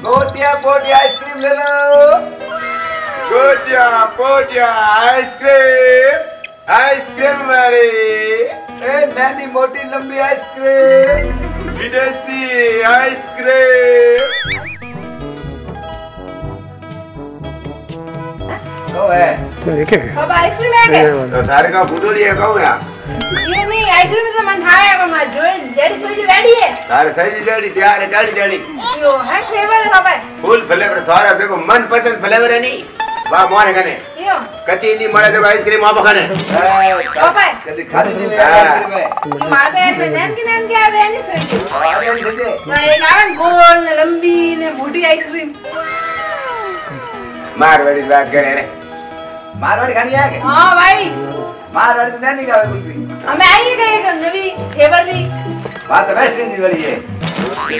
गोटिया पोटिया ice cream ले लो। गोटिया पोटिया ice cream ice cream वाली। ए नानी मोटी लंबी आइसक्रीम विदेशी आइसक्रीम। तो है। देखे अब आइसक्रीम है तो तारे का फूटो लिए कहूँ या? आइसक्रीम तो मन मैं पसंद फ्लेवर है। वाह मोने कने यो कच्ची नहीं मरे तो आइसक्रीम आप खाने पापा कभी खाने नहीं ये। मारते हैं में नैन की नैन क्या है नहीं सोई मैं एक आवन गोल ने लंबी ने मोटी आइसक्रीम मारवाड़ी बात करे रे मारवाड़ी खानी है के? हाँ भाई। मारवाड़ी तो नहीं खावे कुछ भी। हमें आई गए एक नवी फेवर ली। बात तो वेस्ट इंडीज वाली है।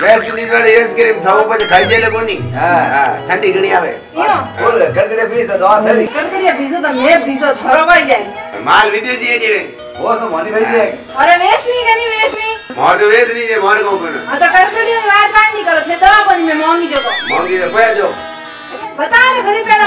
वेस्ट इंडीज वाली आइसक्रीम था ऊपर खाई जेले कोनी। हाँ हाँ। ठंडी घणी आवे। बोल गड़गड़े पीस दो थरी करकरिया बीसो तो मैं बीसो थरो भाई जाए। माल विदेशी है नहीं वो तो मनी खरीद है। अरे वेश नहीं कनी वेश नहीं। मोर तो वेस्ट नहीं है मोर को कोन हाँ तो करकरिया बात बात नहीं करो थे दवा बनी में मांगी जो मोंगी तो पया जो बता दे घरी पहला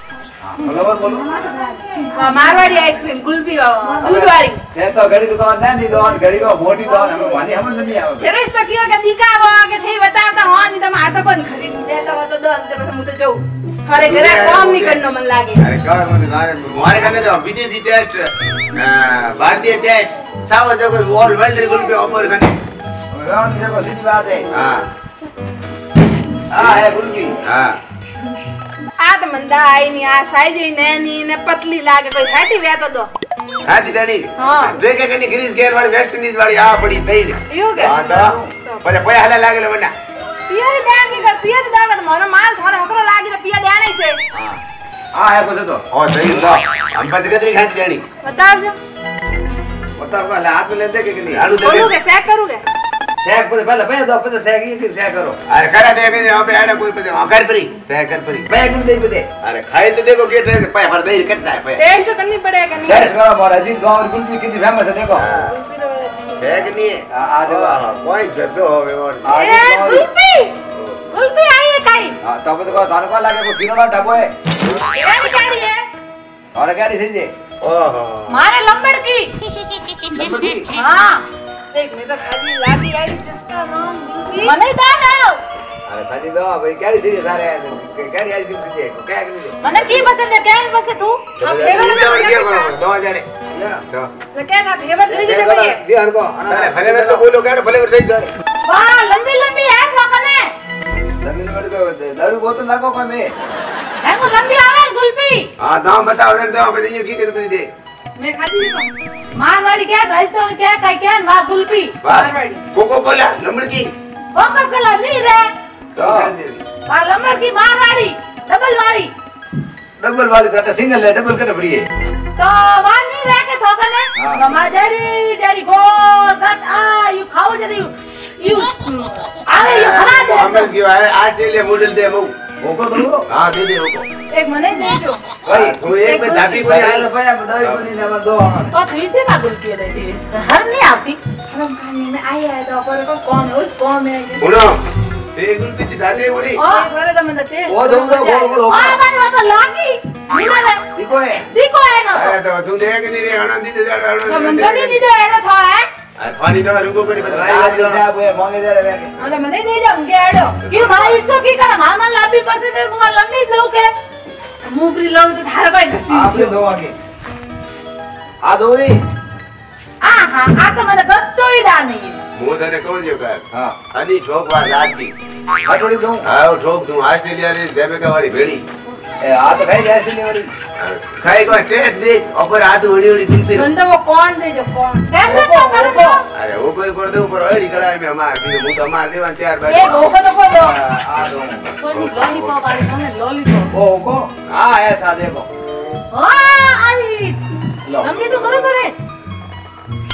बोलो बोलो हाँ, मारवाड़ी आइसक्रीम कुल्फी और दूध वाली ये तो घड़ी दुकान नहीं दुकान घड़ी को मोटी दुकान हमें वानी समझ में नहीं आवे फिर इस तो क्यों के दिखा वो आके थे बताता हाँ नहीं तो मार तो कौन खरीद देता वो तो दो अंतर पर मुझे जो हरे घर काम नहीं करना मन लागे अरे कौन मुझे मारे मारे करने दो विदेशी टेस्ट अ, भारतीय टेस्ट सब जगह ऑल वर्ल्ड रिकॉर्ड पे ऑफ़र करने गाँव की को सीधी बात है हाँ हाँ है गुलजी हाँ आ तो मंदा आई नहीं आ साइज़ ही नैनी ने पतली लागे कोई हैटी वे तो दो हाथी दणी हाँ। देखे कनी ग्रीस गेर वाली वेस्ट इंडीज वाली आ पड़ी तई यो के हाँ तो पहले पया हला लागले वना पियर ध्यान की कर पियर दावा तो मोनो माल थारा हकरो लागी तो पियर ध्यान ही से हाँ हाँ है कुछ तो ओ तई लो हम बच गदरी खाती दणी बताओ जो बता को के दे शेक पर पहले पे दो पता शेक ये फिर शेक करो। अरे करा दे के यहाँ पे आड़ा कोई पे हाँ कर परी सह कर परी बैग में दे दे अरे खाए तो देखो गेट है पाया पर दही कटता है पाया टेस्ट तो करनी पड़ेगा नहीं? टेस्ट करो मोरा जी गाँव की गुलजी कितनी फ़ेमस है देखो। है। कि नहीं? है आ- देखो। हाँ, कोई जैसे हो गए और ए। गुल्फी! गुल्फी आई है काई हाँ तब तो थाने को लागे को तीनों डबो है। गाड़ी गाड़ी है। और गाड़ी सही जे ओहो मारे लंबड़ की। लंबड़ी हाँ। देख मैं तो खाली लागी आई जिसका नाम गुल्फी मने दानो अरे साजी दो भाई गाड़ी सही जे सारे गाड़ी आई सही जे क्या करनी दे મને કી પસંદ है क्या पसंद तू हम फेवर में क्या क्या करो दो जाने या तो तो क्या था फेवर ले लीजिए भैया बिहार को अरे भले में तो बोलो क्या भले में सही दो वाह लंबी लंबी है थकने जमीन में को दारू बोतल लागो को में है वो लंबी आवे गुल्फी हाँ दाम बताओ उधर की मैं खाती हूँ। मारवाड़ी क्या गाइस तो क्या काय क्या वाह गुल्फी मारवाड़ी। कोको कोला लंबड़ की कोका कोला नहीं रे तो। वाह लंबड़ की मारवाड़ी डबल वाली। डबल वाली तो सिंगल है डबल कट पड़ी है। तो वाह नहीं रह के थकने हाँ। तो डैडी डैडी गोल कट आ यू खाओ जरी यू यू आवे यू खा दे। हमें क्यों है ऑस्ट्रेलिया मॉडल दे वो वो को दो हाँ दे दे वो एक मने दे दो भाई तू एक में भाई कोई आलो भैया बताओ को नहीं नंबर दो तो थी से पागल किए रहती है हर नहीं आती हम खाने में आई है तो पर को कौन है उस कौन है सुनो रुपये की दाले बोली ओ करे तो मतलब टेस्ट वो दो दो गोल गोल ओ मैंने तो लागी नहीं रे देखो है देखो है ना अरे तो तू देख नहीं रे आनंद दे दे तो मंदिर नहीं दे एडो था है खाली तो रुको आज बता साहब वो मांगे जा रहे हैं मतलब मैं नहीं दे जाऊँगे एडो क्यों भाई इसको की करा मामा लाभी पसंद है मुँह लंबी लोग के મુગરી લઉં તો થાર ભાઈ ઘસી આપણે દો આગે આ દોરી આ હા આ તો મને ગત્તોય ના નહીં હું તને કહું છું કે હા અને ઠોકવા લાગી અટોડી દઉં હા ઠોક તું ઓસ્ટ્રેલિયા ની જેમેકા વાળી ભેડી હાથ ખાઈ જાય છે ને વળી ખાઈ ગયો ટેસ્ટ દે ઉપર હાથ ઉડી ઉડી દિલ પીરો બંદો કોણ દેજો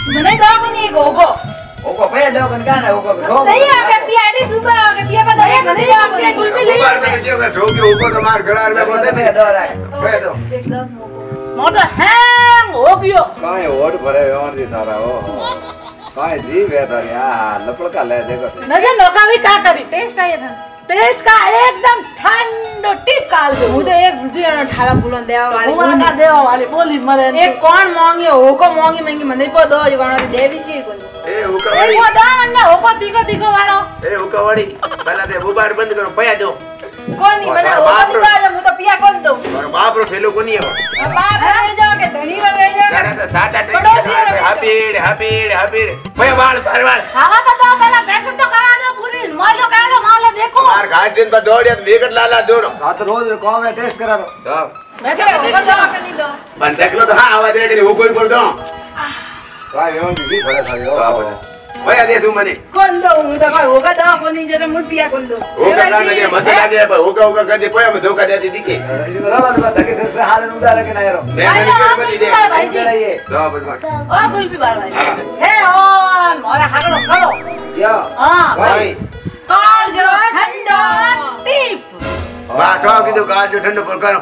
મને દો બની ગોગો एक होको ઓકો પે દો કન કાને ઓકો ઠો नहीं आके पियाडी सुबह आके पिया पता नहीं મને दो को नहीं गुलपी ले ઉપર મેં જો કે ઠોક્યો ઉપર તો માર ગળાર મેં બોલે પે દો રાય પે દો एकदम होको મોટો હેંગ હો ગયો કાંઈ ઓઢ ભરે ઓણથી તારા ઓ કાંઈ જીવ હે તારી આ લપડકા લે દેખો નજર નોકાવી કા કરી टेस्ट आया था ટેસ્ટ કા એકદમ ઠંડો ટીપ કાલ દો હું તો એક રૂપિયાનો ઠાલા ફૂલો દેવા વાળી હું કા દેવા વાલી બોલી મરે એક કોણ મોંઘી હોકો મોંઘી મોંઘી મને પો દો જ ગણો દેવી જી કોની એ એક ઉકાવાડી વદાન ને હોકો દીકો દીકો વાળો એ ઉકાવાડી પહેલા તે બુબાડ બંધ કરો પયા દો કોની મને તારા હોકો બાપ રો. દીધા હું તો પિયા કોણ દઉં મારો બાપ રો ફેલો કોની એવો બાપ રહી જાઓ કે ધણી વાર રહી જાઓ ત્યારે કે તો સાટા પડોશી ટેકી રો. હાપીડ હાપીડ હાપીડ પયા વાળ પાર વાળ ખાવા તો દો પેલા પેશન તો કરા દો પૂરી મોલો કાલો માલે દેખો માર ઘાટીન પર દોડ્યા તો વેગટ લાલા દોડો આ તો રોજ કોમે ટેસ્ટ કરારો તો મેં કે હોકો દો કે નહીં દો પણ દેખલો તો હા આવા દે કે હું કોઈ પર દો ઠંડો પ્રકાર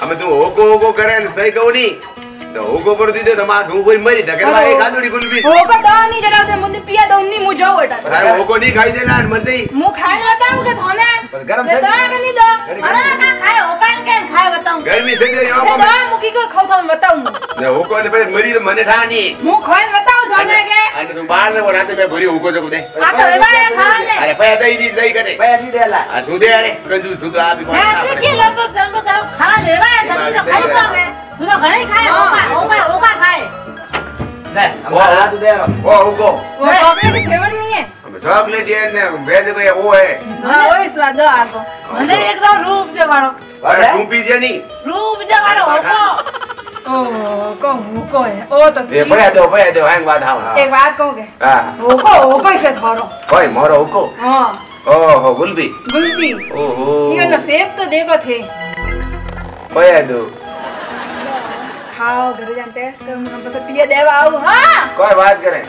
અમે તો ઓગો કરે ને સહી કહું નહીં હોકો પર દીધો તો માથું કોઈ મરી શકે મારે કાદુડી ગુલબી હોકો તો ની જરા તે મને પિયા દો ની મું જાવ એટા. અરે હોકો ની ખાઈ દે ના મને મું ખાઈ લતા હું કે તમે? ગરમ થઈ દો કે ની દો અરે કા ખાય હોકા કે ખાય બતાઉ ગરમી થઈ ગઈ હોકો દો મુકી કર ખાવ થાઉ બતાઉ ને હોકો ને પર મરી મને ઠાની મું ખાઈ બતાઉ જોને કે. અને તું બહાર ને રાતે મે ભરી હોકો જકો દે. આ તો એવા ખા દે અરે પૈસા દઈ ની જઈ કરે. પૈસા દી દેલા. આ તું અરે. કંજૂસ તું આ બી ખા લેવા તમે તો ખાઈ પાસે તું તો ઘણી ખાય ઓકા ઓકા ઓકા ખાય. લે અમારા હાથ દે રો ઓ ઉગો ઓય. ચોકલેટ ફેવર નહીં હે? ચોકલેટ એ ને વેદ ભાઈ ઓ હે. હા ઓય સ્વાદ આપો મને એકલો રૂપ દે વાળો. અરે રૂપી જે ની રૂપ જે વાળો ઓકો મારો. ઓકો ઓહો ગુલબી. ગુલબી. ઓહો. ઈનો સેફ તો દેવો થે. ઓય દો. खाओ घर जानते हैं तुम हम तो पिए देव आओ हाँ। कोई बात करे।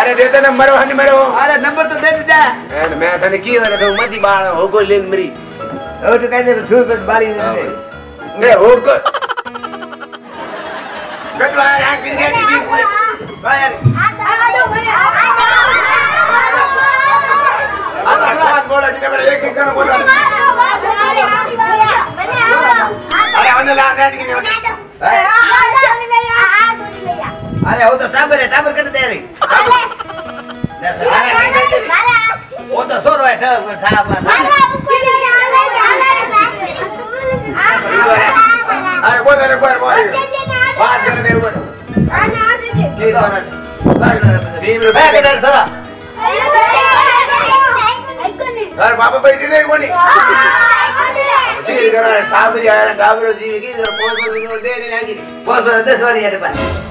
अरे देते नंबर हो नहीं मेरे अरे नंबर तो दे दे अरे तो मैं थाने की वाला तो मती बाळ हो को लेन मरी। ओ तो कहने तो थू बस तो बारी ने ने हो को गटवा रा के ने जी कोई बाहर आ दो घरे आ दो बात बोला कि मेरे एक एक कण बोला। अरे आने ला ने कि ने અરે હું તો ટાબર હે ટાબર કરી દે રે ઓ તો સોરો હે ઠ ખા અરે બોલ અરે બોલ બોલ વાત કરે દે બોલ કી કરે ભીમ રે બે કે દર સરા અરે બાપા ભાઈ દીધે કોની તીર કરે ટાબરી આયા ટાબરો જીવી કી જરા પોસ પોસ દે દે નાખી દે બસ બસ દસ વાળી યાર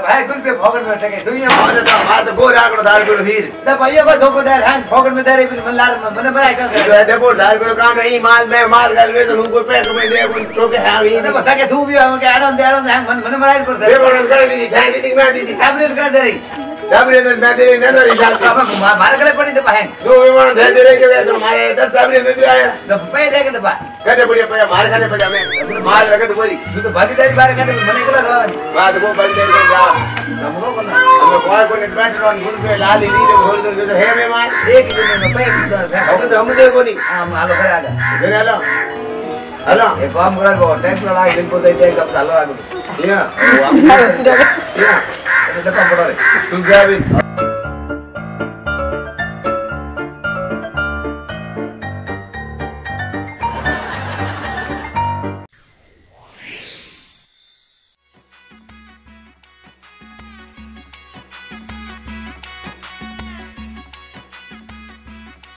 भाई गुल पे फोकट में टके दुनिया माने तो मार तो गोर आकड़ो दार गुल हीर ना भाइयों को धोखो दे हैं फोकट में दे रे मन लार मन बनाए का जो है देखो दार गुल काम नहीं माल मैं माल कर ले तो उनको पेट में दे उन तो के हां ये ना बता के तू भी हम के आड़न दे आड़न मन मन बनाए पर दे बेबन कर दी खाई दी मैं दी दी सब कर दे रही ಸಾಬ್ರಿಯಿಂದ ಮೇದಿರಿ ನೆದರಿ ಸಾಬ್ರ ಮರಗಳ ಪಡಿದಪ್ಪ ಹೆಂಗ್ ನೋ ವಿಮಾನ ದೇದಿರಿ ಗೆ ವೇದ ಮಾರೆ ದ ಸಾಬ್ರಿ ನೆದರಿ ಆಯ ಗಪ್ಪೆ ದೇಗಂದಪ್ಪ ಕಡೆ ಬಡಿ ಪಯ ಮಾರ ಕಡೆ ಪಯ ಮೇ ಮಾರ ರಗಡ ಬೋರಿ ಇದು ಬಾಗಿ ದಾರಿ ಬಾರ ಕಡೆ ಮನೆ ಕಲ ಬಾದ ಬೋ ಬಾಗಿ ದಾರಿ ಗಾ ನಮಗೋ ಬನ್ನ ನಮ್ಮ ಬಾಯ್ ಕೊ ನೆಟ್ ಬ್ಯಾಟರ್ ಆನ್ ಗುಡ್ ಮೇ ಲಾಲಿ ನೀಲೆ ಹೋಲ್ ದ ಹೇ ಮೇ ಮಾರ್ ಏಕ ದಿನ ನ ಪಯ ಹೌದು ಹಮ್ ದೇ ಗೋನಿ ಆ ಮಾಲೋ ಕರ ಆದ ಏನಾಲೋ ಅಲ್ಲ ಏ ಬಾಮ್ ಕರ ಗೋ ಟ್ಯಾಕ್ಸ್ ಲಾಗಿ ದಿನ ಕೊದೈತೆ ಗಪ್ ಅಲ್ಲ ಆಗುದು ಯಾ ಯಾ तुझ्या